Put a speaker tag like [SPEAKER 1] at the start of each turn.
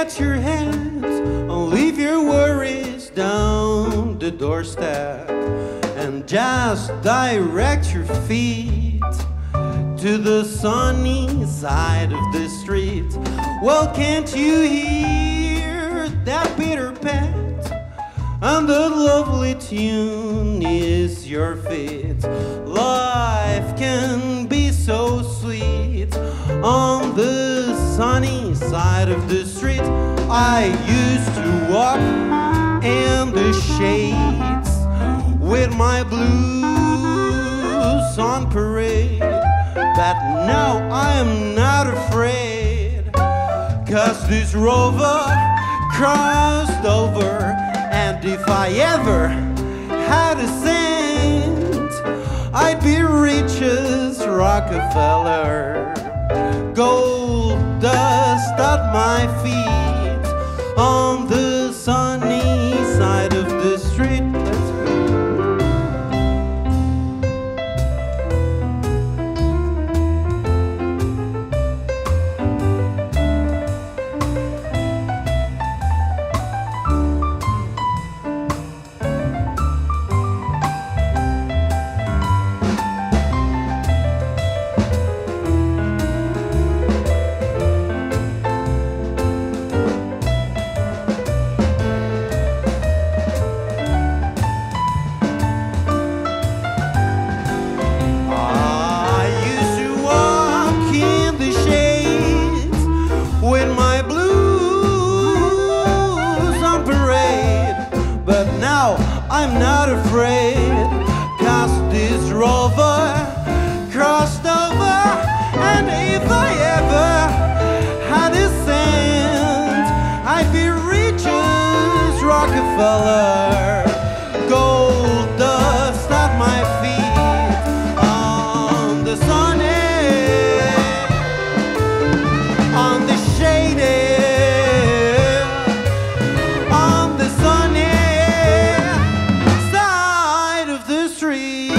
[SPEAKER 1] forget your hands and leave your worries down the doorstep and just direct your feet to the sunny side of the street. Well, can't you hear that bitter pet? And the lovely tune is your feet. Life can be so sweet on the sunny side of the street. I used to walk in the shades with my blues on parade. But now I am not afraid, cause this rover crossed over. And if I ever had a cent, Rockefeller. Gold dust at my feet I'm not afraid. Cast this rover, crossed over, and if I ever had a cent, I'd be rich as Rockefeller. tree.